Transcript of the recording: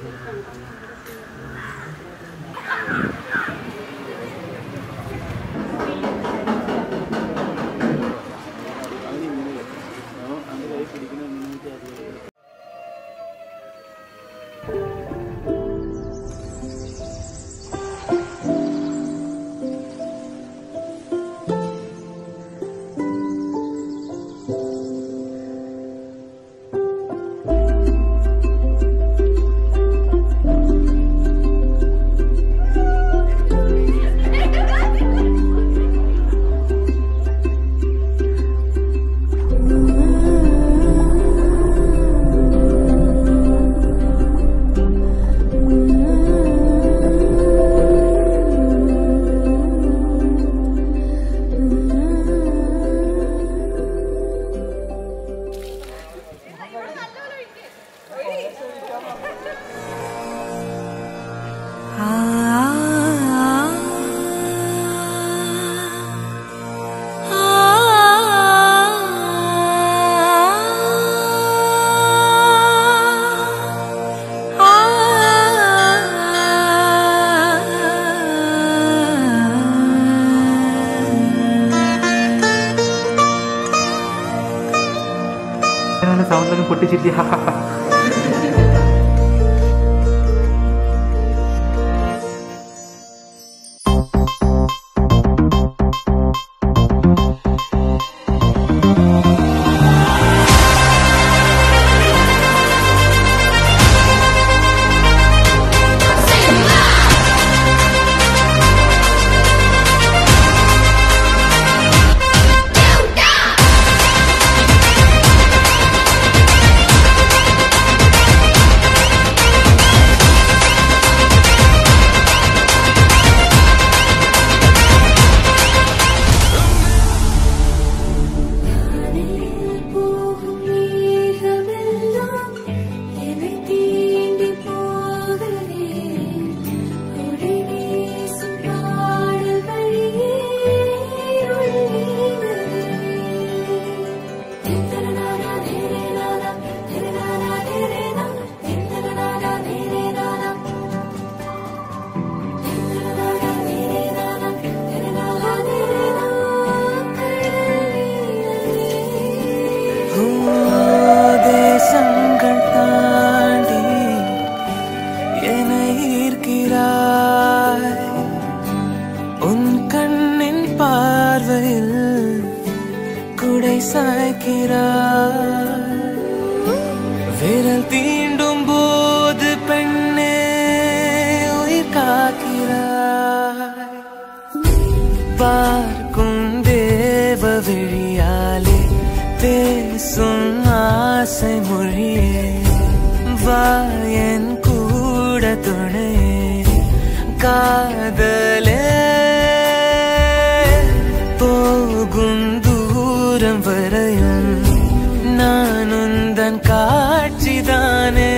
Thank you. I don't know. sound like a putty chitty ha ha ha. குடை சாய்க்கிறாய் விரல் தீண்டும் போது பெண்ணே உயிர் காக்கிறாய். பார்க்கும் தேவ விழியாலே பேசும் ஆசை மொழியே. வாயன் கூட துணை காதலே ഹൃദയം നാനുന്തൻ കാഴ്ചിതാനേ